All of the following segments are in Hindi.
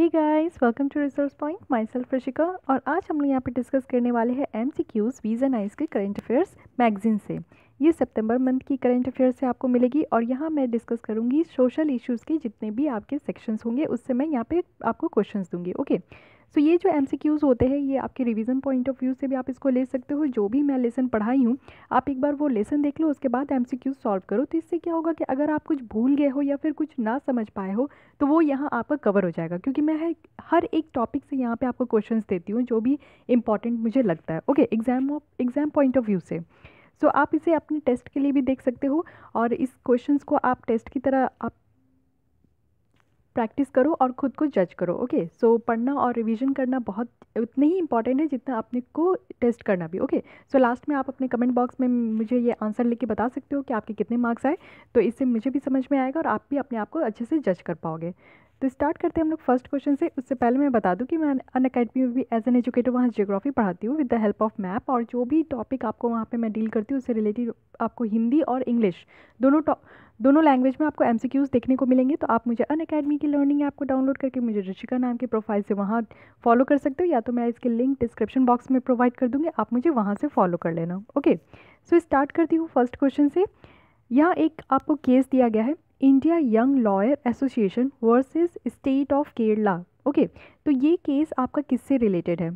Hey guys welcome to resource point my self Rashika और आज हम लोग यहाँ पर डिस्कस करने वाले हैं एम सी क्यूज़ वीज एंड आइस के करेंट अफेयर्स मैगजीन से। ये सितंबर मंथ की करंट अफेयर्स से आपको मिलेगी और यहाँ मैं डिस्कस करूँगी सोशल इश्यूज़ के जितने भी आपके सेक्शंस होंगे, उससे मैं यहाँ पे आपको क्वेश्चंस दूँगी ओके सो so, ये जो एम होते हैं ये आपके रिवीजन पॉइंट ऑफ़ व्यू से भी आप इसको ले सकते हो। जो भी मैं लेसन पढ़ाई हूँ आप एक बार वो लेसन देख लो उसके बाद एम सॉल्व करो। तो इससे क्या होगा कि अगर आप कुछ भूल गए हो या फिर कुछ ना समझ पाए हो तो वो यहाँ आपका कवर हो जाएगा। क्योंकि मैं हर एक टॉपिक से यहाँ पर आपको क्वेश्चन देती हूँ जो भी इंपॉर्टेंट मुझे लगता है। Okay exam of exam point of view से। सो so, आप इसे अपने टेस्ट के लिए भी देख सकते हो और इस क्वेश्चंस को आप टेस्ट की तरह आप प्रैक्टिस करो और ख़ुद को जज करो ओके सो पढ़ना और रिवीजन करना बहुत उतने ही इंपॉर्टेंट है जितना अपने को टेस्ट करना भी ओके सो लास्ट में आप अपने कमेंट बॉक्स में मुझे ये आंसर लेके बता सकते हो कि आपके कितने मार्क्स आए तो इससे मुझे भी समझ में आएगा और आप भी अपने आप को अच्छे से जज कर पाओगे। तो स्टार्ट करते हैं हम लोग फ़र्स्ट क्वेश्चन से। उससे पहले मैं बता दूँ कि मैं अन अकेडमी में भी एज एन एजुकेटर वहाँ जियोग्राफी पढ़ाती हूँ with the help of map और जो भी टॉपिक आपको वहाँ पे मैं डील करती हूँ, उससे रिलेटेड आपको हिंदी और इंग्लिश दोनों दोनों लैंग्वेज में आपको एम देखने को मिलेंगे तो आप मुझे अन अकेडमी की लर्निंग ऐप को डाउनलोड करके मुझे ऋषिका नाम के प्रोफ़ाइल से वहाँ फॉलो कर सकते हो, या तो मैं इसके लिंक डिस्क्रिप्शन बॉक्स में प्रोवाइड कर दूँगी, आप मुझे वहाँ से फॉलो कर लेना। ओके सो स्टार्ट करती हूँ फ़र्स्ट क्वेश्चन से। यहाँ एक आपको केस दिया गया है। India young lawyer association versus state of Kerala okay तो ये केस आपका किससे रिलेटेड है?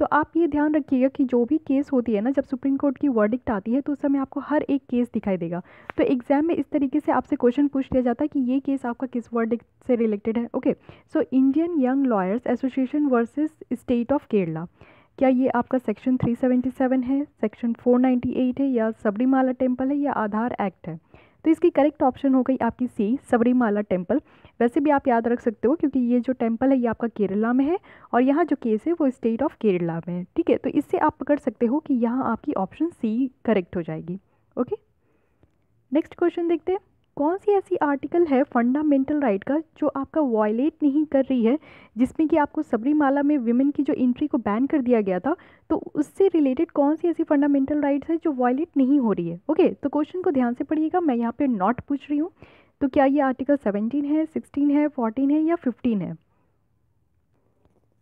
तो आप ये ध्यान रखिएगा कि जो भी केस होती है ना, जब सुप्रीम कोर्ट की वर्डिक्ट आती है तो उस समय आपको हर एक केस दिखाई देगा। तो एग्ज़ाम में इस तरीके से आपसे क्वेश्चन पूछ लिया जाता है कि ये केस आपका किस वर्डिक्ट से रिलेटेड है? Okay so Indian young lawyers association versus state of Kerala क्या ये आपका सेक्शन 377 है सेक्शन 498 है, या सबरीमाला टेंपल है, या आधार एक्ट है? तो इसकी करेक्ट ऑप्शन हो गई आपकी सी सबरीमाला टेंपल वैसे भी आप याद रख सकते हो क्योंकि ये जो टेंपल है, ये आपका केरला में है और यहाँ जो केस है, वो स्टेट ऑफ़ केरला में है, ठीक है? तो इससे आप पकड़ सकते हो कि यहाँ आपकी ऑप्शन सी करेक्ट हो जाएगी ओके नेक्स्ट क्वेश्चन देखते हैं। कौन सी ऐसी आर्टिकल है फंडामेंटल राइट का जो आपका वायलेट नहीं कर रही है, जिसमें कि आपको सबरीमाला में विमेन की जो एंट्री को बैन कर दिया गया था तो उससे रिलेटेड कौन सी ऐसी फंडामेंटल राइट्स है जो वायलेट नहीं हो रही है? ओके तो क्वेश्चन को ध्यान से पढ़िएगा, मैं यहाँ पे नॉट पूछ रही हूँ। तो क्या ये आर्टिकल सेवनटीन है, सिक्सटीन है, फोर्टीन है या फिफ्टीन है?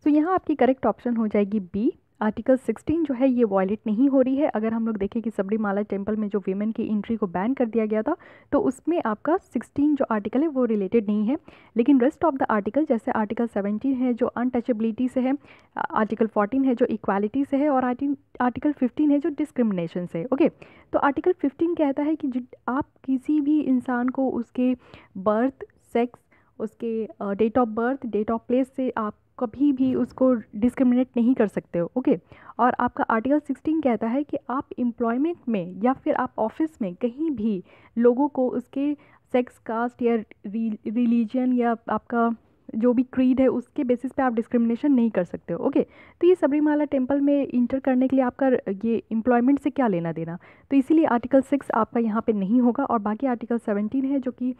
तो यहाँ आपकी करेक्ट ऑप्शन हो जाएगी बी आर्टिकल 16 जो है, ये वॉयलेट नहीं हो रही है। अगर हम लोग देखें कि सबरीमाला टेंपल में जो वीमेन की एंट्री को बैन कर दिया गया था तो उसमें आपका 16 जो आर्टिकल है, वो रिलेटेड नहीं है। लेकिन रेस्ट ऑफ़ द आर्टिकल जैसे आर्टिकल 17 है, जो अनटचेबिलिटी से है आर्टिकल 14 है, जो इक्वालिटी से है, और आर्टिकल 15 है, जो डिस्क्रिमिनेशन से ओके तो आर्टिकल 15 कहता है कि आप किसी भी इंसान को उसके बर्थ सेक्स उसके date of birth date of place से आप कभी भी उसको डिस्क्रिमिनेट नहीं कर सकते हो ओके और आपका आर्टिकल 16 कहता है कि आप एम्प्लॉयमेंट में या फिर आप ऑफ़िस में कहीं भी लोगों को उसके सेक्स कास्ट या रिलीजन या आपका जो भी क्रीड है, उसके बेसिस पे आप डिस्क्रिमिनेशन नहीं कर सकते हो ओके तो ये सबरीमाला टेंपल में इंटर करने के लिए आपका ये एम्प्लॉयमेंट से क्या लेना देना? तो इसीलिए आर्टिकल सिक्स आपका यहाँ पे नहीं होगा और बाकी आर्टिकल सेवनटीन है, जो कि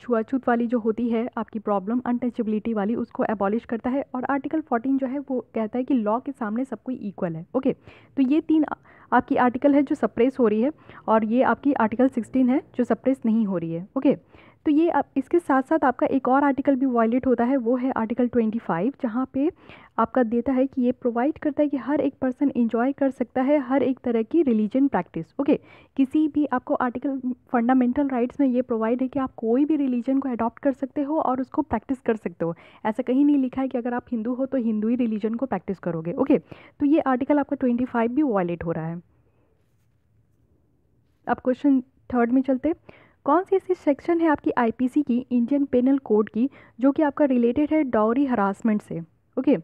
छुआछूत वाली जो होती है, आपकी प्रॉब्लम अनटचबिलिटी वाली, उसको एबॉलिश करता है और आर्टिकल फोर्टीन जो है, वो कहता है कि लॉ के सामने सब कोई इक्वल है ओके तो ये तीन आपकी आर्टिकल है जो सप्रेस हो रही है और ये आपकी आर्टिकल सिक्सटीन है, जो सप्रेस नहीं हो रही है ओके तो ये आप इसके साथ साथ आपका एक और आर्टिकल भी वायलेट होता है, वो है आर्टिकल 25 जहाँ पे आपका देता है कि ये प्रोवाइड करता है कि हर एक पर्सन इंजॉय कर सकता है हर एक तरह की रिलीजन प्रैक्टिस ओके किसी भी आपको आर्टिकल फंडामेंटल राइट्स में ये प्रोवाइड है कि आप कोई भी रिलीजन को अडॉप्ट कर सकते हो और उसको प्रैक्टिस कर सकते हो। ऐसा कहीं नहीं लिखा है कि अगर आप हिंदू हो तो हिंदू ही रिलीजन को प्रैक्टिस करोगे ओके तो ये आर्टिकल आपका ट्वेंटी भी वायलेट हो रहा है। अब क्वेश्चन थर्ड में चलते। कौन सी ऐसी सेक्शन है आपकी आईपीसी की इंडियन पेनल कोड की, जो कि आपका रिलेटेड है डॉरी हरासमेंट से? ओके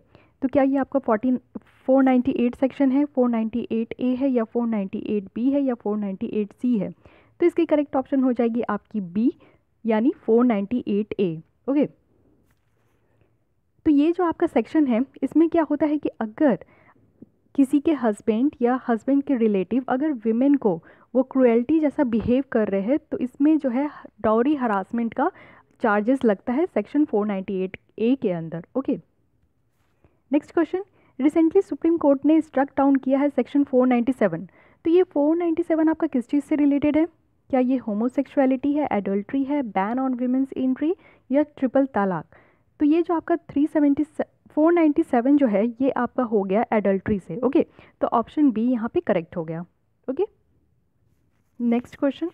तो क्या ये आपका fourteen four ninety eight section है? फोर नाइन्टी एट ए है या फोर नाइन्टी एट बी है या फोर नाइन्टी एट सी है? तो इसकी करेक्ट ऑप्शन हो जाएगी आपकी बी यानी four ninety eight A okay तो ये जो आपका सेक्शन है, इसमें क्या होता है कि अगर किसी के हस्बैंड या हस्बैंड के रिलेटिव अगर विमेन को वो क्रुएल्टी जैसा बिहेव कर रहे हैं तो इसमें जो है डाउरी हरासमेंट का चार्जेस लगता है सेक्शन 498 ए के अंदर okay next question recently supreme court ने स्ट्रक डाउन किया है सेक्शन 497 तो ये 497 आपका किस चीज़ से रिलेटेड है? क्या ये होमोसेक्सुअलिटी है एडल्ट्री है बैन ऑन वीमेंस एंट्री या ट्रिपल तलाक तो ये जो आपका three seventy four ninety seven जो है, ये आपका हो गया एडल्ट्री से ओके तो ऑप्शन बी यहाँ पे करेक्ट हो गया okay next question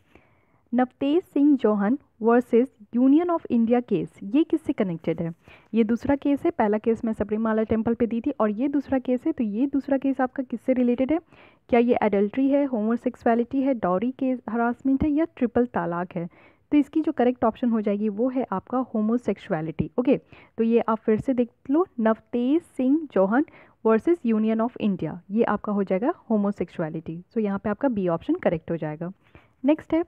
Navtej Singh Johar versus union of India case ये किससे कनेक्टेड है? ये दूसरा केस है, पहला केस मैं सबरीमाला टेंपल पे दी थी, और ये दूसरा केस है तो ये दूसरा केस आपका किससे रिलेटेड है? क्या ये एडल्ट्री है होमोसेक्सुअलिटी है डॉरी केस हरासमेंट है, या ट्रिपल तालाक है? तो इसकी जो करेक्ट ऑप्शन हो जाएगी वो है आपका होमोसेक्सुअलिटी ओके तो ये आप फिर से देख लो, Navtej Singh Johar versus union of India ये आपका हो जाएगा होमोसेक्सुअलिटी सो यहाँ पे आपका बी ऑप्शन करेक्ट हो जाएगा. नेक्स्ट है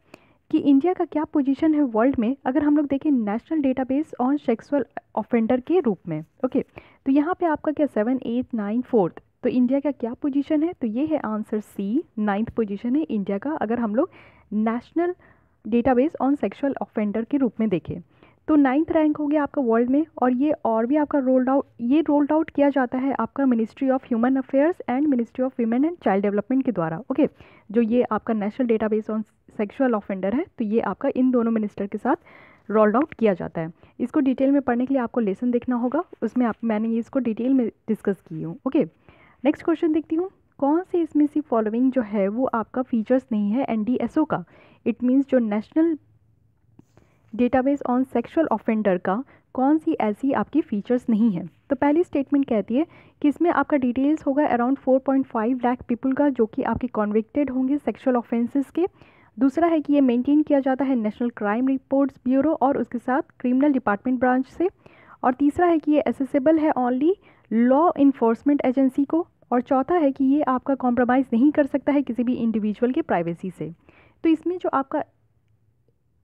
कि इंडिया का क्या पोजीशन है वर्ल्ड में? अगर हम लोग देखें national database on sexual offender के रूप में ओके तो यहाँ पे आपका क्या सेवन एट नाइन फोर्थ तो इंडिया का क्या पोजीशन है? तो ये है आंसर सी नाइन्थ पोजीशन है इंडिया का, अगर हम लोग national database on sexual offender के रूप में देखें। तो नाइन्थ रैंक हो गया आपका वर्ल्ड में और ये और भी आपका रोल्ड आउट ये रोल्ड आउट किया जाता है आपका ministry of human affairs and ministry of women and child development के द्वारा ओके? जो ये आपका national database on sexual offender है तो ये आपका इन दोनों मिनिस्टर के साथ रोल्ड आउट किया जाता है। इसको डिटेल में पढ़ने के लिए आपको लेसन देखना होगा, उसमें आप, मैंने ये इसको डिटेल में डिस्कस की हूँ ओके नेक्स्ट क्वेश्चन देखती हूँ, कौन से इसमें से फॉलोइंग जो है वो आपका फीचर्स नहीं है एनडीएसओ का? इट मीन्स जो national database on sexual offender का कौन सी ऐसी आपकी फीचर्स नहीं है? तो पहली स्टेटमेंट कहती है कि इसमें आपका डिटेल्स होगा अराउंड 4.5 लाख पीपल का जो कि आपके कॉन्विक्टेड होंगे सेक्सुअल ऑफेंसेस के। दूसरा है कि ये मेंटेन किया जाता है नेशनल क्राइम रिपोर्ट्स ब्यूरो और उसके साथ क्रिमिनल डिपार्टमेंट ब्रांच से। और तीसरा है कि ये एसेसेबल है ओनली लॉ इन्फोर्समेंट एजेंसी को। और चौथा है कि ये आपका कॉम्प्रोमाइज़ नहीं कर सकता है किसी भी इंडिविजुअल के प्राइवेसी से। तो इसमें जो आपका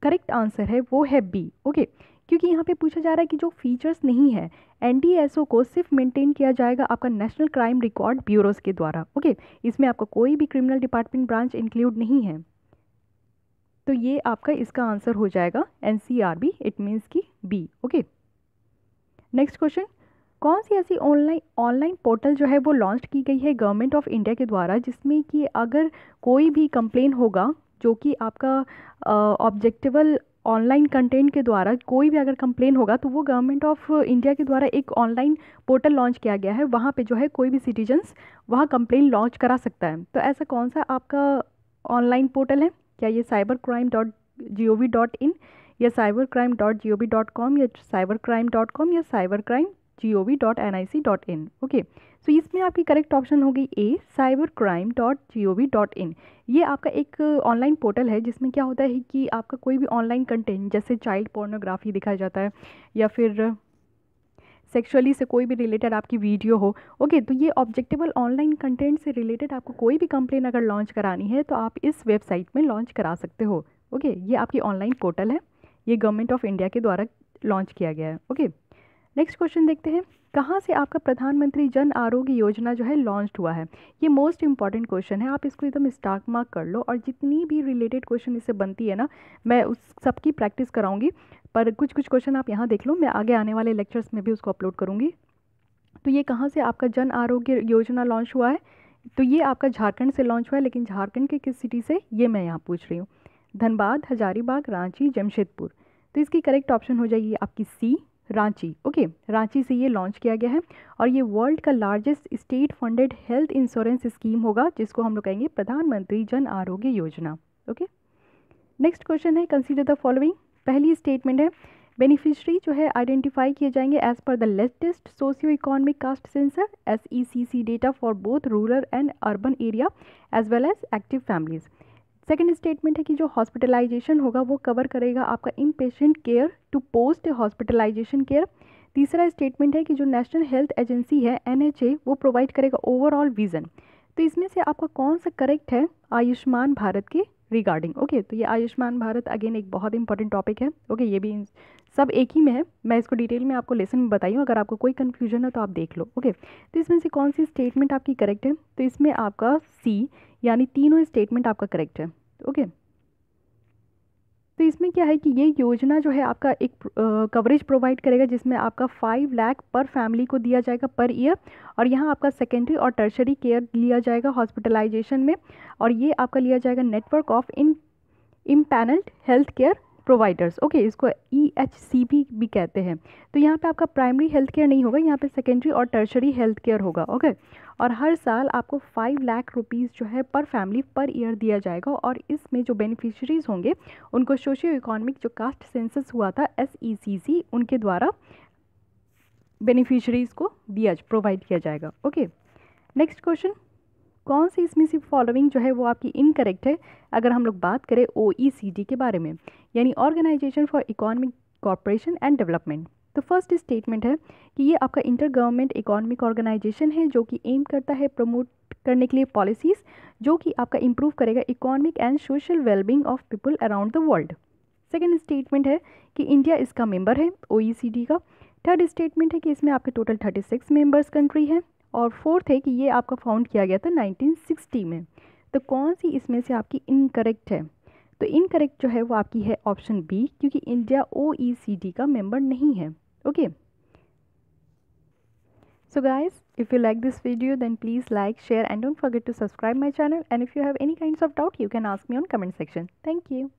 करेक्ट आंसर है, वो है बी ओके क्योंकि यहाँ पे पूछा जा रहा है कि जो फीचर्स नहीं है एन को सिर्फ़ मेंटेन किया जाएगा आपका नेशनल क्राइम रिकॉर्ड ब्यूरोज के द्वारा ओके इसमें आपका कोई भी क्रिमिनल डिपार्टमेंट ब्रांच इंक्लूड नहीं है। तो ये आपका इसका आंसर हो जाएगा N C R B it means की बी ओके नेक्स्ट क्वेश्चन कौन सी ऐसी ऑनलाइन ऑनलाइन पोर्टल जो है वो लॉन्च की गई है गवर्नमेंट ऑफ़ इंडिया के द्वारा, जिसमें कि अगर कोई भी कंप्लेन होगा जो कि आपका ऑब्जेक्टिवल ऑनलाइन कंटेंट के द्वारा कोई भी अगर कंप्लेन होगा तो वो गवर्नमेंट ऑफ़ इंडिया के द्वारा एक ऑनलाइन पोर्टल लॉन्च किया गया है। वहाँ पे जो है कोई भी सिटीजन्स वहाँ कंप्लेन लॉन्च करा सकता है। तो ऐसा कौन सा आपका ऑनलाइन पोर्टल है? क्या ये cyber crime dot G O V dot in या cyber crime dot G O V dot com या साइबर क्राइम डॉट कॉम या cyber crime G O V dot N I C dot in okay so इसमें आपकी करेक्ट ऑप्शन होगी A cyber crime dot G O V dot in ये आपका एक ऑनलाइन पोर्टल है, जिसमें क्या होता है कि आपका कोई भी ऑनलाइन कंटेंट जैसे चाइल्ड पोर्नोग्राफी दिखाया जाता है, या फिर सेक्सुअली से कोई भी रिलेटेड आपकी वीडियो हो ओके तो ये ऑब्जेक्टेबल ऑनलाइन कंटेंट से रिलेटेड आपको कोई भी कंप्लेन अगर लॉन्च करानी है तो आप इस वेबसाइट में लॉन्च करा सकते हो ओके ये आपकी ऑनलाइन पोर्टल है, ये गवर्नमेंट ऑफ़ इंडिया के द्वारा लॉन्च किया गया है ओके नेक्स्ट क्वेश्चन देखते हैं। कहाँ से आपका प्रधानमंत्री जन आरोग्य योजना जो है लॉन्च हुआ है? ये मोस्ट इंपॉर्टेंट क्वेश्चन है। आप इसको एकदम स्टार्क मार्क कर लो और जितनी भी रिलेटेड क्वेश्चन इससे बनती है ना, मैं उस सबकी प्रैक्टिस कराऊँगी। पर कुछ कुछ क्वेश्चन आप यहाँ देख लो। मैं आगे आने वाले लेक्चर्स में भी उसको अपलोड करूँगी। तो ये कहाँ से आपका जन आरोग्य योजना लॉन्च हुआ है? तो ये आपका झारखंड से लॉन्च हुआ है, लेकिन झारखंड के किस सिटी से? ये मैं यहाँ पूछ रही हूँ। धनबाद, हजारीबाग, रांची, जमशेदपुर। तो इसकी करेक्ट ऑप्शन हो जाएगी आपकी सी रांची। ओके, रांची से ये लॉन्च किया गया है और ये वर्ल्ड का largest state funded health insurance scheme होगा, जिसको हम लोग कहेंगे Pradhanmantri Jan Arogya Yojana. Okay next question है कंसीडर द फॉलोइंग पहली स्टेटमेंट है बेनिफिशरी जो है आइडेंटिफाई किए जाएँगे as per the latest socio economic caste census S E C C data for both rural and urban area as well as active families second statement है कि जो हॉस्पिटलाइजेशन होगा, वो कवर करेगा आपका in patient care to post hospitalisation care तीसरा स्टेटमेंट है कि जो नेशनल हेल्थ एजेंसी है एनएचए वो प्रोवाइड करेगा ओवरऑल विज़न तो इसमें से आपका कौन सा करेक्ट है आयुष्मान भारत के? रिगार्डिंग ओके तो ये आयुष्मान भारत अगेन एक बहुत इंपॉर्टेंट टॉपिक है। ओके okay, ये भी सब एक ही में है। मैं इसको डिटेल में आपको लेसन में बताई हूँ। अगर आपको कोई कन्फ्यूज़न है तो आप देख लो। ओके okay, तो इसमें से कौन सी स्टेटमेंट आपकी करेक्ट है? तो इसमें आपका सी यानी तीनों स्टेटमेंट आपका करेक्ट है। ओके तो इसमें क्या है कि ये योजना जो है आपका एक कवरेज प्रोवाइड करेगा, जिसमें आपका फाइव लाख पर फैमिली को दिया जाएगा पर ईयर और यहाँ आपका सेकेंडरी और टर्शरी केयर लिया जाएगा हॉस्पिटलाइजेशन में और ये आपका लिया जाएगा network of in empanelled health care providers okay इसको ई एच सी भी भी कहते हैं। तो यहाँ पे आपका प्राइमरी हेल्थ केयर नहीं होगा, यहाँ पे सेकेंडरी और टर्शरी हेल्थ केयर होगा। ओके और हर साल आपको फाइव लाख रुपीज़ जो है पर फैमिली पर ईयर दिया जाएगा और इसमें जो बेनिफिशरीज़ होंगे, उनको सोशियो इकोनॉमिक जो कास्ट सेंसस हुआ था एस ई सी सी उनके द्वारा बेनिफिशरीज़ को दिया प्रोवाइड किया जाएगा। ओके नेक्स्ट क्वेश्चन कौन सी इसमें से फॉलोइंग जो है वो आपकी इनकरेक्ट है? अगर हम लोग बात करें ओईसीडी के बारे में, यानी organisation for economic cooperation and development तो फ़र्स्ट स्टेटमेंट है कि ये आपका इंटर गवर्नमेंट इकोनॉमिक ऑर्गेनाइजेशन है, जो कि एम करता है प्रमोट करने के लिए पॉलिसीज़ जो कि आपका इम्प्रूव करेगा economic and social wellbeing of people around the world second statement है कि इंडिया इसका मेंबर है ओ का. थर्ड स्टेटमेंट है कि इसमें आपके total thirty six members country हैं. और फोर्थ है कि ये आपका फाउंड किया गया था 1960 में. तो कौन सी इसमें से आपकी इनकरेक्ट है? तो इनकरेक्ट जो है वो आपकी है ऑप्शन बी क्योंकि इंडिया ओईसीडी का मेंबर नहीं है. Okay so guys if you like this video then please like share and don't forget to subscribe my channel. And if you have any kinds of doubt you can ask me on comment section. Thank you